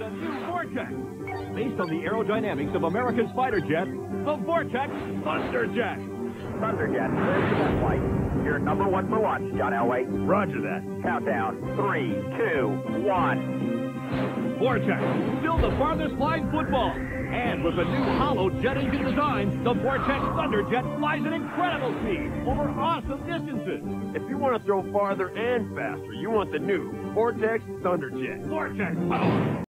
the new Vortex. Based on the aerodynamics of America's fighter jet, the Vortex Thunderjet. Thunderjet, clear flight. You're number one for launch, John Elway. Roger that. Countdown, three, two, one. Vortex, still the farthest flying football. And with the new hollow jet engine design, the Vortex Thunderjet flies at incredible speed over awesome distances. If you want to throw farther and faster, you want the new Vortex Thunderjet. Vortex power.